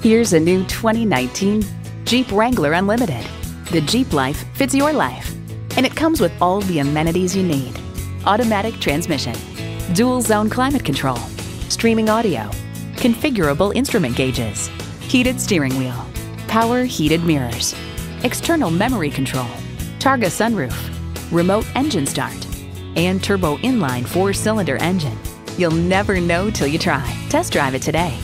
Here's a new 2019 Jeep Wrangler Unlimited. The Jeep life fits your life, and it comes with all the amenities you need. Automatic transmission, dual zone climate control, streaming audio, configurable instrument gauges, heated steering wheel, power heated mirrors, external memory control, Targa sunroof, remote engine start, and turbo inline four cylinder engine. You'll never know till you try. Test drive it today.